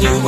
you